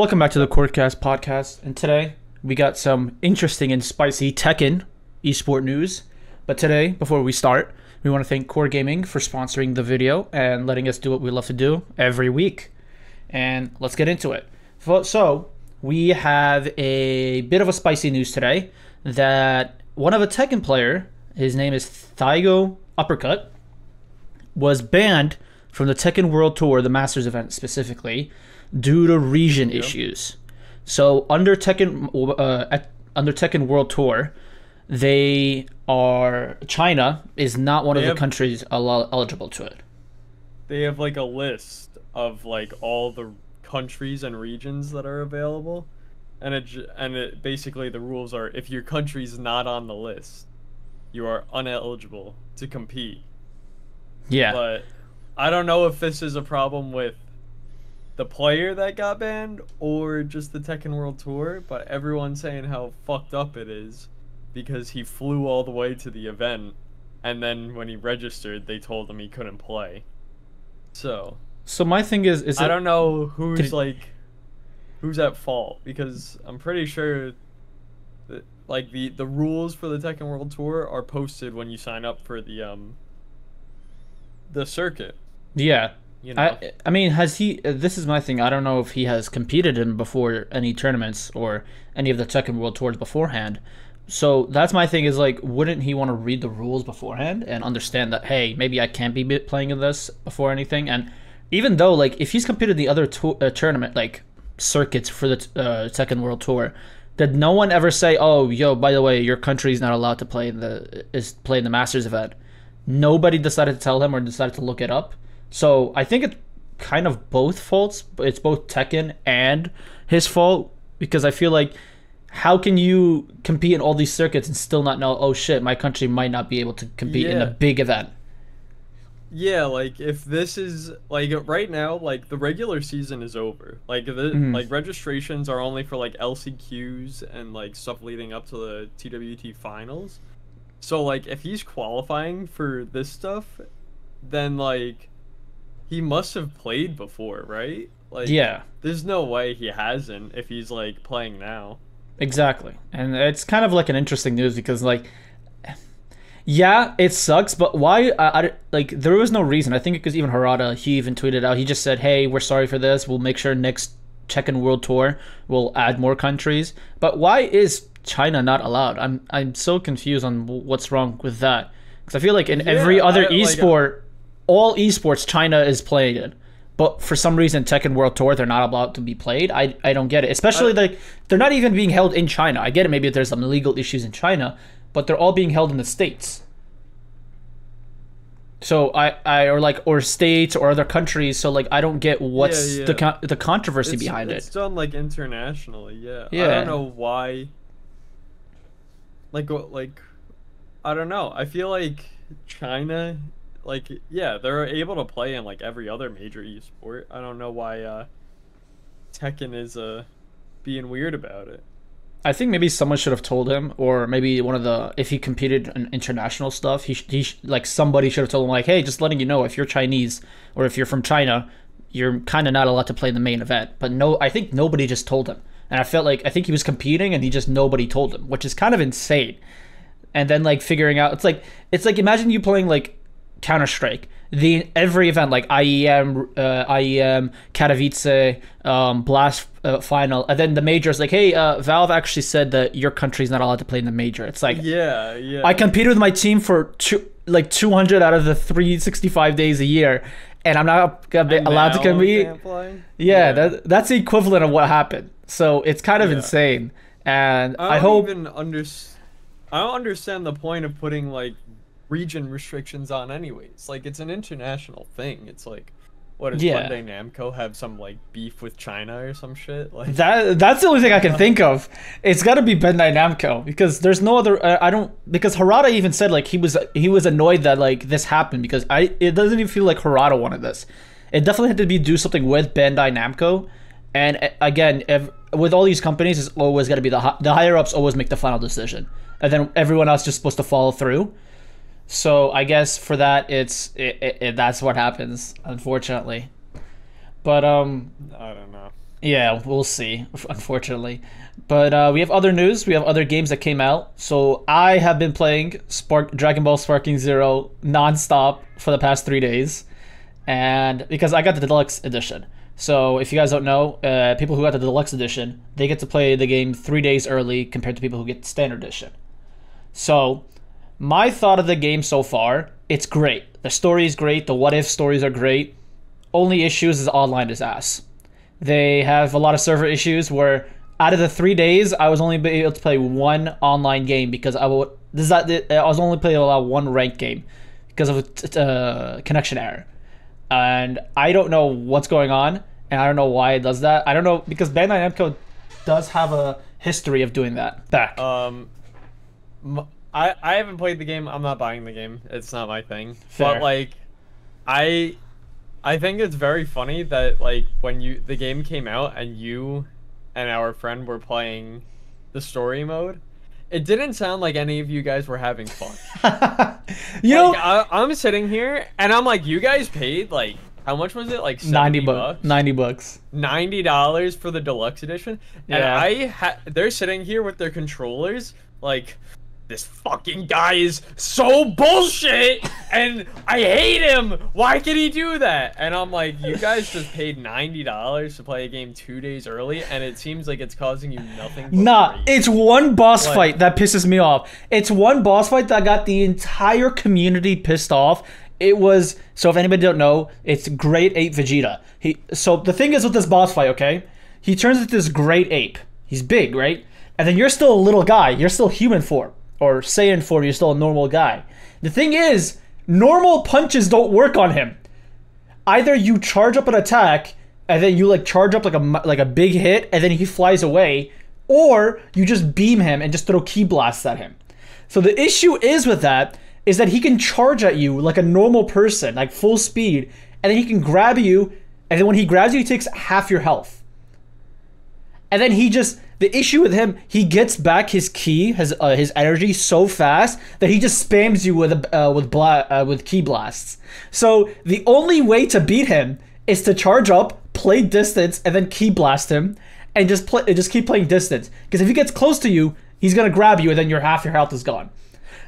Welcome back to the QORcast podcast, and today we got some interesting and spicy Tekken esport news. But today, before we start, we want to thank QOR Gaming for sponsoring the video and letting us do what we love to do every week. And let's get into it. So, we have a bit of a spicy news today that one of a Tekken player, his name is Thaigo Uppercut, was banned from the Tekken World Tour, the Masters event specifically, due to region issues. So under Tekken, uh, at, under Tekken World Tour, they are China is not one of the countries el- eligible to it. They have like a list of like all the countries and regions that are available, and it and it basically the rules are if your country's not on the list, you are uneligible to compete. Yeah, But I don't know if this is a problem with the player that got banned or just the Tekken World Tour, but everyone's saying how fucked up it is because he flew all the way to the event and then when he registered they told him he couldn't play. So, so my thing is, is I it, don't know who's like who's at fault because I'm pretty sure that like the the rules for the Tekken World Tour are posted when you sign up for the um the circuit, yeah. You know. I, I mean, has he? uh, This is my thing. I don't know if he has competed in before any tournaments or any of the Tekken World Tours beforehand. So that's my thing. Is like, wouldn't he want to read the rules beforehand and understand that? Hey, maybe I can't be playing in this before anything. And even though, like, if he's competed the other to- uh, tournament, like circuits for the uh, Tekken World Tour, did no one ever say, "Oh, yo, by the way, your country's not allowed to play in the is play in the Masters event"? Nobody decided to tell him or decided to look it up. So I think it's kind of both faults. It's both Tekken and his fault because I feel like how can you compete in all these circuits and still not know? Oh shit, my country might not be able to compete in a big event. Yeah, like if this is like right now, like the regular season is over. Like the Mhm. like registrations are only for like LCQs and like stuff leading up to the TWT finals. So like if he's qualifying for this stuff, then like he must have played before, right? Like Yeah, there's no way he hasn't if he's like playing now. exactly. And it's kind of like an interesting news because like. Yeah, it sucks, but why? I, I- like there was no reason. I think because even Harada, he even tweeted out. He just said, "Hey, we're sorry for this. We'll make sure next Tekken World Tour will add more countries." But why is China not allowed? I'm I'm so confused on what's wrong with that. Because I feel like in every other I- like, esport, all esports, China is playing it. But for some reason, Tekken World Tour, they're not allowed to be played. I, I don't get it. Especially like they're not even being held in China. I get it. Maybe there's some legal issues in China, but they're all being held in the states. So I, I or like or states or other countries. So like I don't get what's Yeah, the con- the controversy It's, behind it's it. It's done like internationally, yeah. yeah. I don't know why. Like, what- like, I don't know. I feel like China, like, yeah, they're able to play in like every other major esport. I don't know why uh, Tekken is uh being weird about it. I think maybe someone should have told him, or maybe one of the if he competed in international stuff, he, he like somebody should have told him like, hey, just letting you know if you're Chinese or if you're from China, you're kind of not allowed to play in the main event. But no, I think nobody just told him, and I felt like I think he was competing and he just nobody told him, which is kind of insane. And then like figuring out, it's like it's like imagine you playing like Counter Strike. The every event like IEM, uh, IEM, Katowice, um, Blast uh, final, and then the majors. Like, hey, uh, Valve actually said that your country's not allowed to play in the major. It's like Yeah, yeah. I competed with my team for two, like 200 out of the 365 days a year, and I'm not gonna be And allowed to compete. can't? Yeah, That, that's the equivalent of what happened. So it's kind of Yeah. insane, and I, I, don't hope. even under, I don't understand the point of putting like region restrictions on anyways. Like it's an international thing. It's like what does Yeah. Bandai Namco have some like beef with China or some shit? Like That that's the only thing I can think of. It's got to be Bandai Namco because there's no other. Uh, I don't because Harada even said like he was he was annoyed that like this happened because I it doesn't even feel like Harada wanted this. It definitely had to be do something with Bandai Namco, and again, if, with all these companies, it's always got to be the the higher ups always make the final decision, and then everyone else just supposed to follow through. So I guess for that, it's it, it, it, that's what happens, unfortunately. But um, I don't know. Yeah, we'll see. Unfortunately, but uh, we have other news. We have other games that came out. So I have been playing Spark Dragon Ball Sparking Zero nonstop for the past three days, and because I got the deluxe edition. So if you guys don't know, uh, people who got the deluxe edition, they get to play the game three days early compared to people who get standard edition. So my thought of the game so far, it's great. The story is great. The what if stories are great. Only issues is online is ass. They have a lot of server issues where out of the three days, I was only able to play one online game because I would. This is that I was only playing allowed one ranked game because of a uh, connection error, and I don't know what's going on, and I don't know why it does that. I don't know because Bandai Namco does have a history of doing that. Back. Um, m- I I haven't played the game. I'm not buying the game. It's not my thing. Fair. But like, I I think it's very funny that like when you the game came out and you and our friend were playing the story mode, it didn't sound like any of you guys were having fun. you know, like, I, I'm sitting here and I'm like, you guys paid like how much was it? Like 90 70 bucks. 90 bucks. ninety dollars for the deluxe edition, and I ha- they're sitting here with their controllers like. This fucking guy is so bullshit, and I hate him. Why can he do that? And I'm like, you guys just paid ninety dollars to play a game two days early, and it seems like it's causing you nothing. Nah, rage. it's one boss What? fight that pisses me off. It's one boss fight that got the entire community pissed off. It was so if anybody don't know, it's Great Ape Vegeta. He so the thing is with this boss fight, okay? He turns into this great ape. He's big, right? And then you're still a little guy. You're still human form or Saiyan form. You're still a normal guy. The thing is, normal punches don't work on him either you charge up an attack and then you like charge up like a like a big hit and then he flies away or you just beam him and just throw ki blasts at him so the issue is with that is that he can charge at you like a normal person like full speed and then he can grab you and then when he grabs you he takes half your health and then he just the issue with him he gets back his ki his uh, his energy so fast that he just spams you with a uh, with bla- uh, with ki blasts. So the only way to beat him is to charge up play distance and then ki blast him and just play just keep playing distance. Because if he gets close to you he's gonna grab you and then your half your health is gone.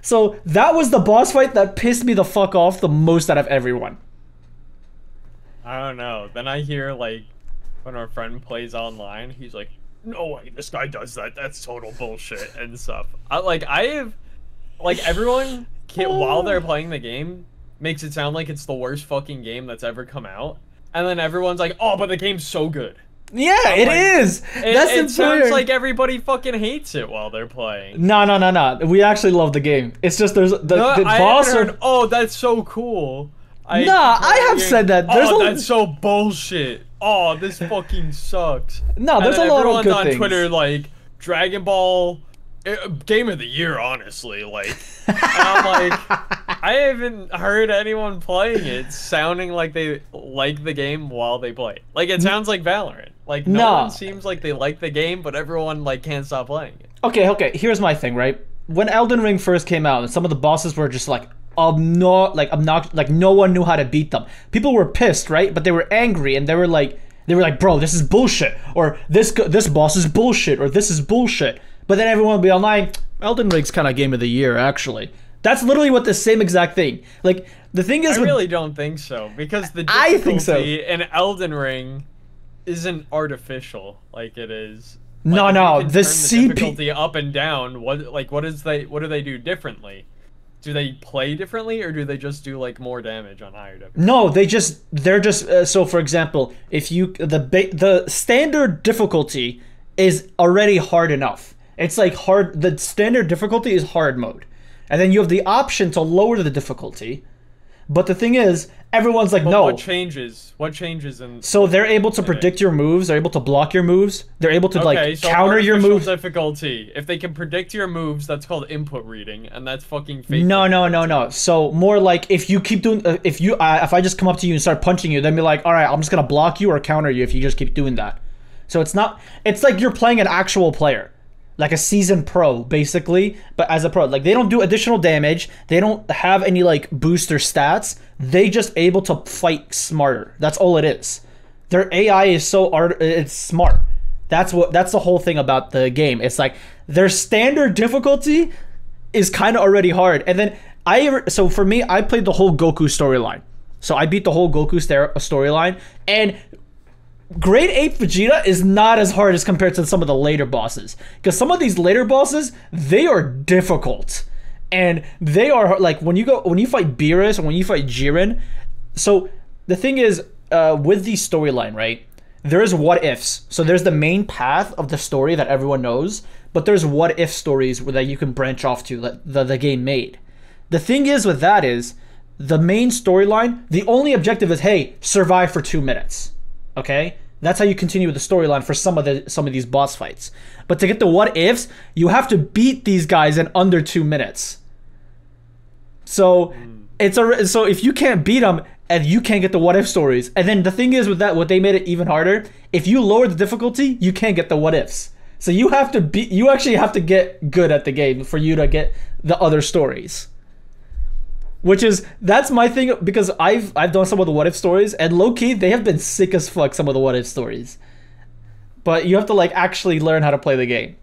So that was the boss fight that pissed me the fuck off the most out of everyone. I don't know. Then I hear like when our friend plays online, he's like, "No way, this guy does that. That's total bullshit and stuff." I like I have like everyone can, while they're oh. playing the game makes it sound like it's the worst fucking game that's ever come out, and then everyone's like, "Oh, but the game's so good." yeah it like, is It, that's it sounds like everybody fucking hates it while they're playing. no no no no we actually love the game it's just there's the, No, the boss haven't are- oh, that's so cool. I Nah, I have said that. There's oh, a- that's so bullshit. Oh, this fucking sucks. No, there's a lot of good on things. Twitter like Dragon Ball eh, game of the year, honestly. Like, I'm like, I haven't heard anyone playing it sounding like they like the game while they play. it. Like, it sounds like Valorant. Like, no Nah. one seems like they like the game, but everyone like can't stop playing it. Okay, okay. Here's my thing, right? When Elden Ring first came out, and some of the bosses were just like obno- like obnoxious, like no one knew how to beat them. People were pissed, right? But they were angry, and they were like, they were like, "Bro, this is bullshit," or "This this boss is bullshit," or "This is bullshit." But then everyone would be online. Elden Ring's kind of game of the year, actually. That's literally what the same exact thing. Like the thing is, I really don't think so because the I think so. difficulty in Elden Ring isn't artificial like it is. No, Like, no, can the turn CP difficulty up and down. What like what is they what do they do differently? Do they play differently or do they just do like more damage on higher difficulty? No, they just they're just uh, so. For example, if you the the standard difficulty is already hard enough. It's like hard. The standard difficulty is hard mode, and then you have the option to lower the difficulty. But the thing is, everyone's like, But no. What changes? What changes in So they're able to predict your moves. They're able to block your moves. They're able to Okay, like so counter your moves. difficulty. If they can predict your moves, that's called input reading, and that's fucking fake. No, no, no, no. So more like if you keep doing, uh, if you, uh, if I just come up to you and start punching you, then be like, all right, I'm just gonna block you or counter you if you just keep doing that. So it's not, it's like you're playing an actual player, like a season pro, basically. But as a pro, like they don't do additional damage. They don't have any like booster stats. They just able to fight smarter. That's all it is. their AI is so art it's smart. That's what that's the whole thing about the game. It's like their standard difficulty is kind of already hard. And then I so for me, I played the whole Goku storyline. So I beat the whole Goku st- storyline and Great Ape Vegeta is not as hard as compared to some of the later bosses. Because some of these later bosses, they are difficult. And they are like when you go when you fight Beerus when you fight Jiren. So the thing is, uh, with the storyline, right? There is what ifs. So there's the main path of the story that everyone knows, but there's what if stories that you can branch off to that the, the game made. The thing is with that is the main storyline, the only objective is hey, survive for two minutes. Okay? That's how you continue with the storyline for some of the some of these boss fights. But to get the what ifs, you have to beat these guys in under two minutes. So hmm. it's a so if you can't beat them and you can't get the what if stories, and then the thing is with that, what they made it even harder. If you lower the difficulty, you can't get the what ifs. So you have to be you actually have to get good at the game for you to get the other stories which is that's my thing because I've I've done some of the what if stories and low key they have been sick as fuck some of the what if stories, but you have to like actually learn how to play the game.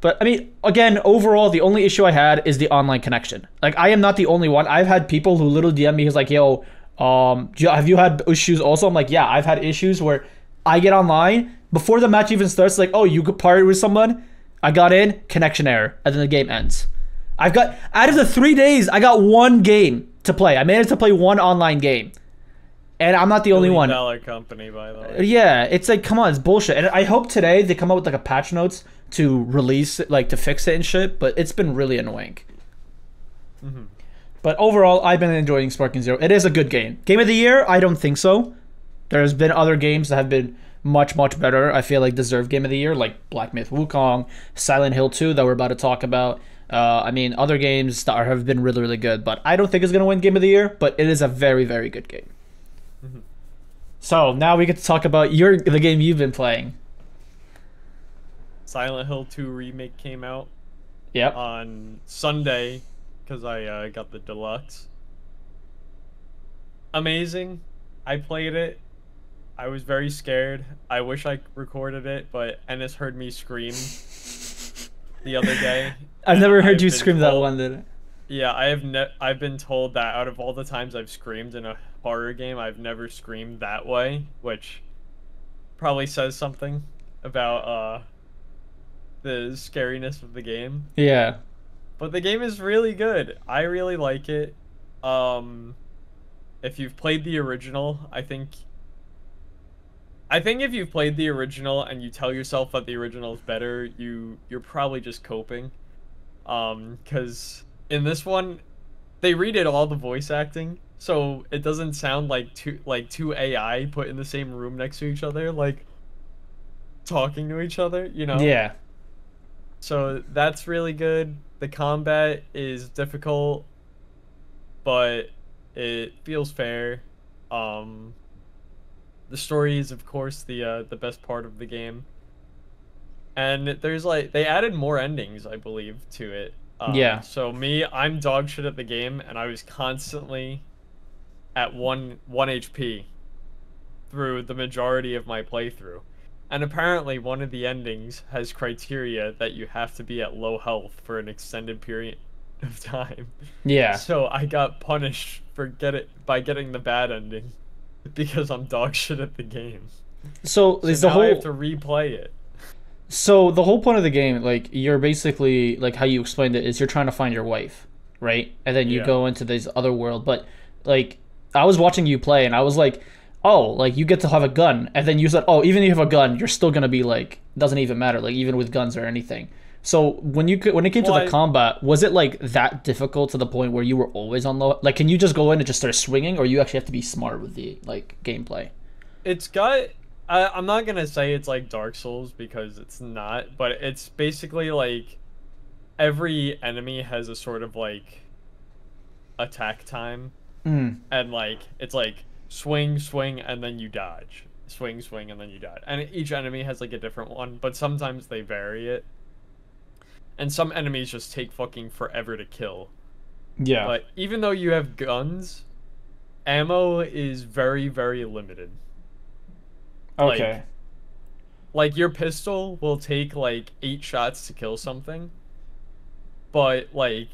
But I mean, again, overall, the only issue I had is the online connection. Like, I am not the only one. I've had people who little DM me who's like, "Yo, um, do you- have you had issues?" Also, I'm like, "Yeah, I've had issues where I get online before the match even starts. Like, oh, you could party with someone. I got in, connection error, and then the game ends. I've got out of the three days, I got one game to play. I managed to play one online game, and I'm not the only one. dollar company, by the way. Yeah, it's like come on, it's bullshit. And I hope today they come out with like a patch notes to release it, like to fix it and shit. But it's been really annoying. Mhm. But overall, I've been enjoying Sparking Zero. It is a good game. Game of the year? I don't think so. There's been other games that have been much much better. I feel like deserve Game of the Year, like Black Myth Wukong, Silent Hill 2 that we're about to talk about. Uh, I mean, other games that are, have been really really good, but I don't think it's gonna win Game of the Year. But it is a very very good game. Mhm. So now we get to talk about your the game you've been playing. Silent Hill 2 remake came out Yep. on Sunday because I uh, got the deluxe. Amazing. I played it. I was very scared. I wish I recorded it, but Ennis heard me scream the other day. I've never heard I've you scream that one. Did I? Yeah, I have ne- I've been told that out of all the times I've screamed in a horror game, I've never screamed that way, which probably says something about uh the scariness of the game. Yeah. But the game is really good. I really like it. Um if you've played the original, I think I think if you've played the original and you tell yourself that the original is better, you you're probably just coping. Um cuz in this one they redid all the voice acting, so it doesn't sound like two like two AI put in the same room next to each other like talking to each other, you know? Yeah. So that's really good. The combat is difficult, but it feels fair. Um, the story is, of course, the uh, the best part of the game. And there's like they added more endings, I believe, to it. Um, Yeah. So me, I'm dog shit at the game, and I was constantly at one one HP through the majority of my playthrough. And apparently, one of the endings has criteria that you have to be at low health for an extended period of time. Yeah. So I got punished for get it by getting the bad ending because I'm dog shit at the game. So, So is the whole I have to replay it. So the whole point of the game, like you're basically like how you explained it, is you're trying to find your wife, right? And then you Yeah. go into this other world. But like I was watching you play, and I was like, oh, like you get to have a gun, and then you said, oh, even if you have a gun, you're still gonna be like doesn't even matter, like even with guns or anything. So when you when it came to the I- combat, was it like that difficult to the point where you were always on low? Like, can you just go in and just start swinging, or you actually have to be smart with the like gameplay? It's got. I, I'm not gonna say it's like Dark Souls because it's not, but it's basically like every enemy has a sort of like attack time, Mm. and like it's like swing, swing, and then you dodge, swing, swing, and then you dodge, and each enemy has like a different one, but sometimes they vary it, and some enemies just take fucking forever to kill. Yeah. But even though you have guns, ammo is very very limited. Like- Okay. Like your pistol will take like 8 shots to kill something. But like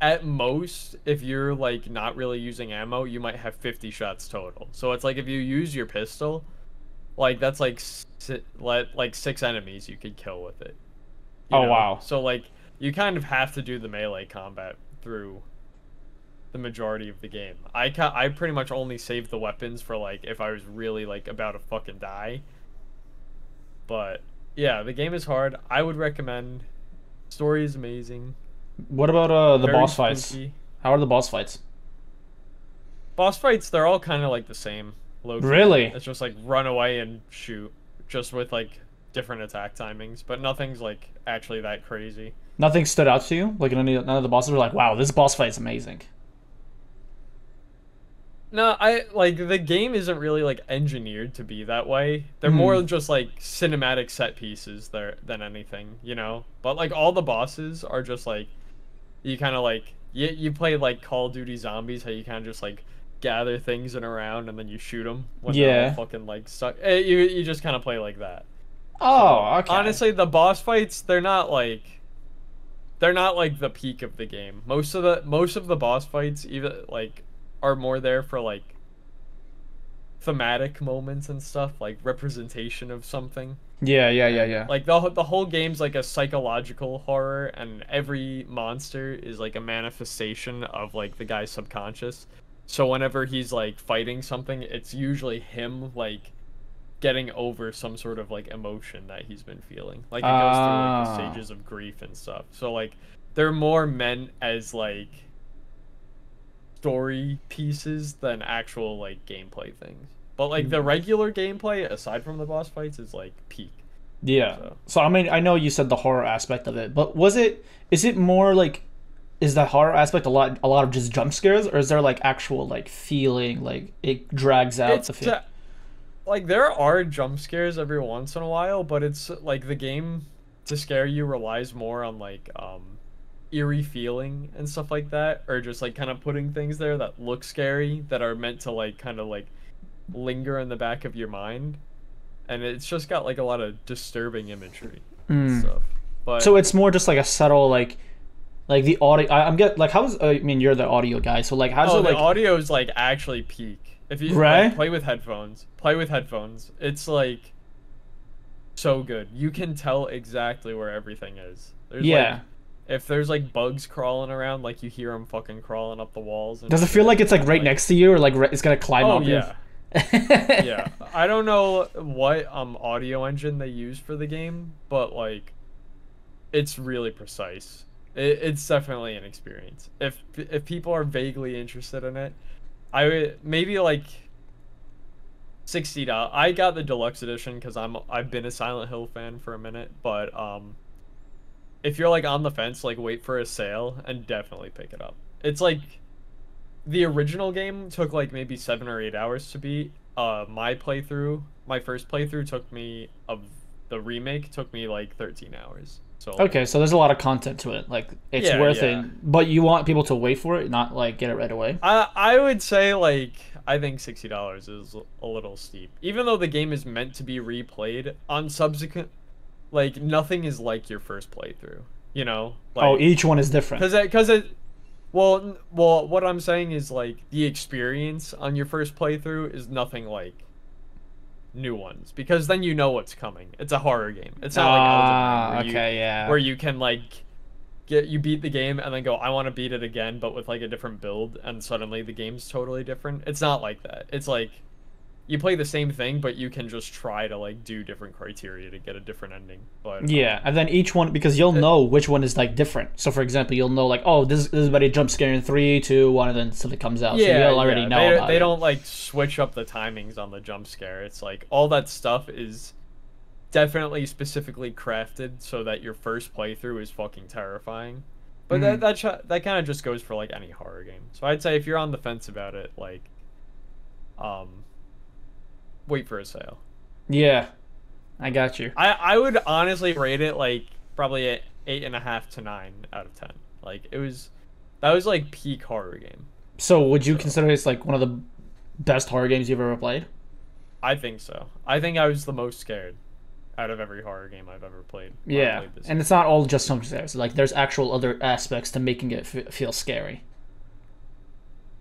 at most if you're like not really using ammo, you might have 50 shots total. So it's like if you use your pistol, like that's like si- let like 6 enemies you could kill with it. Oh, wow. So like you kind of have to do the melee combat through the majority of the game. I ca- I pretty much only saved the weapons for like if I was really like about to fucking die. But yeah, the game is hard. I would recommend. Story is amazing. What about uh the very boss fights? spooky. How are the boss fights? Boss fights, they're all kind of like the same. low-key. Really? It's just like run away and shoot, just with like different attack timings, but nothing's like actually that crazy. Nothing stood out to you? Like any, none of the bosses were like, "Wow, this boss fight is amazing." No, I like the game isn't really like engineered to be that way. They're more just like cinematic set pieces there than anything, you know. But like all the bosses are just like you kind of like you you play like Call of Duty Zombies, how you kind of just like gather things in around and then you shoot them when they're Yeah. all fucking like stuck. Eh, You you just kind of play like that. Oh, okay. Honestly, the boss fights they're not like they're not like the peak of the game. Most of the most of the boss fights even like are more there for like thematic moments and stuff, like representation of something. yeah, yeah, yeah, yeah. Like the the whole game's like a psychological horror and every monster is like a manifestation of like the guy's subconscious. So whenever he's like fighting something, it's usually him like getting over some sort of like emotion that he's been feeling. Like it goes through like the Ah. stages of grief and stuff. So like they're more meant as like story pieces than actual like gameplay things. But like the regular gameplay aside from the boss fights is like peak. Yeah. So- So I mean, I know you said the horror aspect of it, but was it? Is it more like? Is the horror aspect a lot? A lot of just jump scares, or is there like actual like feeling? Like it drags out it's the feel. Like there are jump scares every once in a while, but it's like the game to scare you relies more on like um eerie feeling and stuff like that, or just like kind of putting things there that look scary that are meant to like kind of like linger in the back of your mind, and it's just got like a lot of disturbing imagery and Mm. stuff. But So it's more just like a subtle like, like the audio. I, I'm get like how's I mean you're the audio guy, so like how's oh, it the like? audio is like actually peak. If you Right? like, play with headphones, play with headphones. It's like so good. You can tell exactly where everything is. There's yeah. Like, if there's like bugs crawling around, like you hear them fucking crawling up the walls. And Does it feel like it's like right next to you, or like it's gonna climb Oh up? you? yeah, yeah. I don't know what um audio engine they use for the game, but like, it's really precise. It, it's definitely an experience. If if people are vaguely interested in it, I maybe like sixty dollars. I got the deluxe edition because I'm I've been a Silent Hill fan for a minute, but um, if you're like on the fence, like wait for a sale and definitely pick it up. It's like the original game took like maybe seven or eight hours to beat. Uh, my playthrough, my first playthrough took me of the remake took me like thirteen hours. So Okay, so there's a lot of content to it. Like it's Yeah, worth yeah. it, but you want people to wait for it, not like get it right away. I I would say like I think sixty dollars is a little steep. Even though the game is meant to be replayed on subsequent, like nothing is like your first playthrough. You know, oh, like, oh, each one is different. because because it, well well what I'm saying is like the experience on your first playthrough is nothing like new ones because then you know what's coming. It's a horror game. It's not like Elden Ring Ah, where you- okay, yeah. where you can like get you beat the game and then go I want to beat it again but with like a different build and suddenly the game's totally different. It's not like that. It's like you play the same thing but you can just try to like do different criteria to get a different ending. But um, Yeah, and then each one because you'll know which one is like different. So for example, you'll know like, oh, this, this is about a jump scare in three, two, one, and then something comes out. so yeah, you'll already yeah. know. They, they it. don't like switch up the timings on the jump scare. It's like all that stuff is definitely specifically crafted so that your first playthrough is fucking terrifying. But Mhm. that that that kind of just goes for like any horror game. So I'd say if you're on the fence about it, like, um, wait for a sale. Yeah, I got you. I I would honestly rate it like probably a eight and a half to nine out of ten. Like it was, that was like peak horror game. So would you So- consider this like one of the best horror games you've ever played? I think so. I think I was the most scared out of every horror game I've ever played. Yeah, played and it's not all just jump scares. Like there's actual other aspects to making it f- feel scary.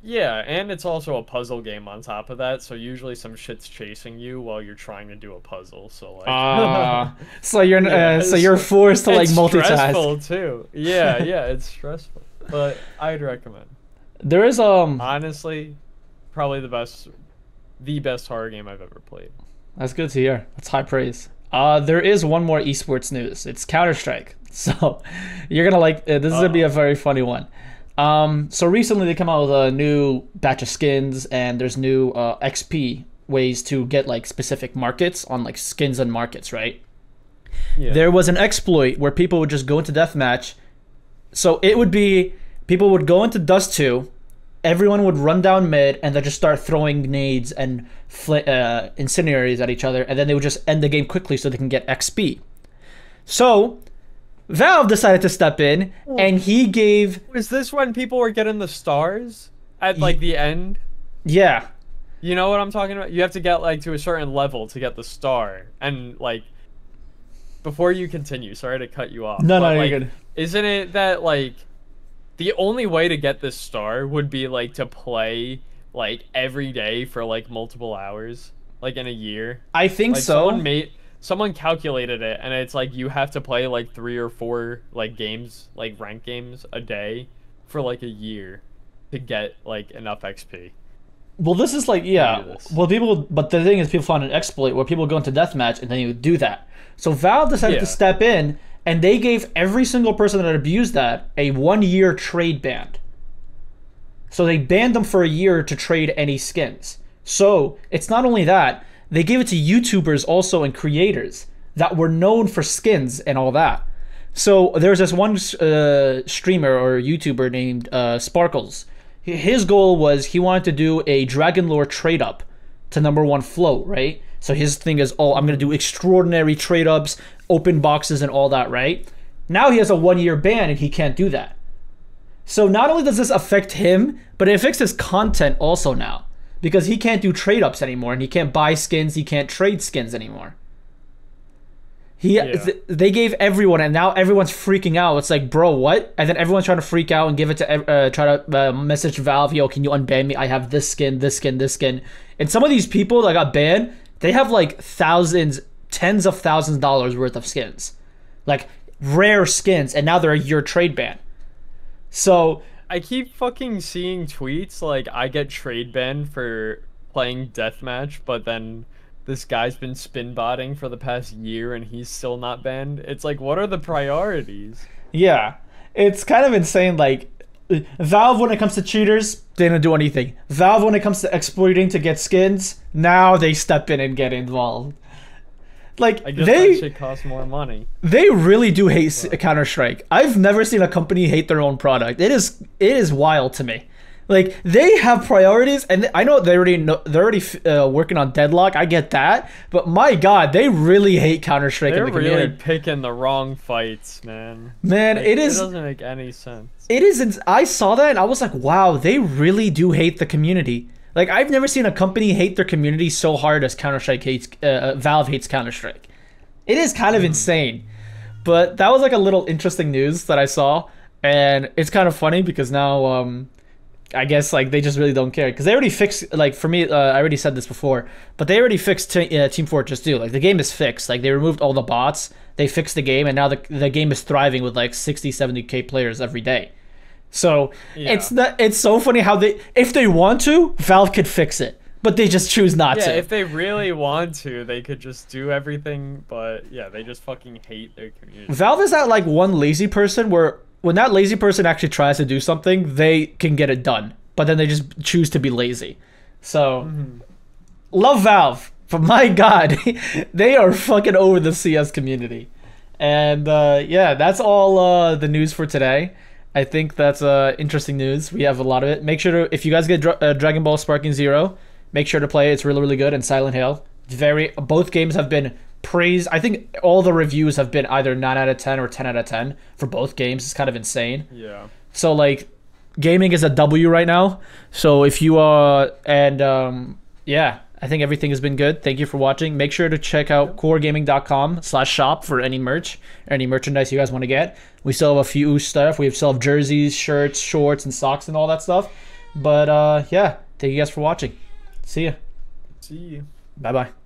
Yeah, and it's also a puzzle game on top of that. So usually some shit's chasing you while you're trying to do a puzzle. So like, Ah, so you're Yeah, uh, so you're forced to like it's multitask. stressful too. Yeah, yeah, it's stressful, but I'd recommend. There is um Honestly, probably the best, the best horror game I've ever played. That's good to hear. That's high praise. Uh, there is one more esports news. It's Counter Strike. So you're gonna like uh, this is gonna be a very funny one. Um, so recently they come out with a new batch of skins, and there's new uh, XP ways to get like specific markets on like skins and markets, right? Yeah. There was an exploit where people would just go into deathmatch. So it would be people would go into Dust 2, everyone would run down mid, and then just start throwing nades and fl- uh, incendiaries at each other, and then they would just end the game quickly so they can get XP. So Valve decided to step in, and he gave Was this when people were getting the stars at like the end? yeah You know what I'm talking about? You have to get like to a certain level to get the star, and like before you continue, sorry to cut you off. No, no, but, you're like, good. Isn't it that like the only way to get this star would be like to play like every day for like multiple hours, like in a year? I think Like so. someone made someone calculated it and it's like you have to play like 3 or 4 like games, like rank games a day for like a year to get like enough XP. Well, this is like yeah. Well, people, but the thing is, people find an exploit where people go into deathmatch and then you do that. So Valve decided to step in and they gave every single person that abused that a one-year trade ban. So they banned them for a year to trade any skins. So it's not only that they gave it to YouTubers also and creators that were known for skins and all that. So there's this one uh, streamer or YouTuber named uh, Sparkles. His goal was he wanted to do a Dragon Lore trade up to number one float, right? So his thing is, oh, I'm gonna do extraordinary trade ups, open boxes, and all that, right? Now he has a one year ban and he can't do that. So not only does this affect him, but it affects his content also now because he can't do trade ups anymore and he can't buy skins, he can't trade skins anymore. He Yeah. th- they gave everyone and now everyone's freaking out. It's like, bro, what? And then everyone's trying to freak out and give it to uh, try to uh, message Valve, yo, can you unban me? I have this skin, this skin, this skin. And some of these people that got banned, they have like thousands, tens of thousands of dollars worth of skins, like rare skins, and now they're a year trade ban. So I keep fucking seeing tweets like I get trade banned for playing deathmatch, but then this guy's been spin botting for the past year and he's still not banned. It's like, what are the priorities? Yeah, it's kind of insane. Like Valve, when it comes to cheaters, they don't do anything. Valve, when it comes to exploiting to get skins, now they step in and get involved. Like I guess they that shit costs more money. they really do hate Counter Strike. I've never seen a company hate their own product. It is it is wild to me. Like they have priorities, and I know they already know they're already uh, working on Deadlock. I get that, but my God, they really hate Counter Strike They're the really community. picking the wrong fights, man. Man, Like, it is doesn't make any sense. it is i saw that and i was like wow they really do hate the community like i've never seen a company hate their community so hard as counter-strike hates uh, uh, valve hates counter-strike. It is kind of insane. But that was like a little interesting news that i saw and it's kind of funny because now um I guess like they just really don't care. Because they already fixed like for me uh, I already said this before but they already fixed t- uh, Team Fortress 2 like the game is fixed. Like they removed all the bots they fixed the game and now the, the game is thriving with like 60 70k players every day so Yeah. it's not it's so funny how they if they want to Valve could fix it but they just choose not Yeah, to if they really want to, they could just do everything, but yeah, they just fucking hate their community. Valve is that like one lazy person where when that lazy person actually tries to do something, they can get it done, but then they just choose to be lazy. So, love Valve, but my God, they are fucking over the CS community. And uh, yeah, that's all uh, the news for today. I think that's uh, interesting news. We have a lot of it. Make sure to, if you guys get Dra- uh, Dragon Ball Sparking Zero, make sure to play. It's really, really good. And Silent Hill, very. Both games have been praised. I think all the reviews have been either nine out of ten or ten out of ten for both games. It's kind of insane. Yeah. So like, gaming is a W right now. So if you are and um, yeah, I think everything has been good. Thank you for watching. Make sure to check out qorgaming.com slash shop for any merch or any merchandise you guys want to get. We still have a few stuff. We still have jerseys, shirts, shorts, and socks and all that stuff. But uh, yeah, thank you guys for watching. See ya. See you. Bye bye.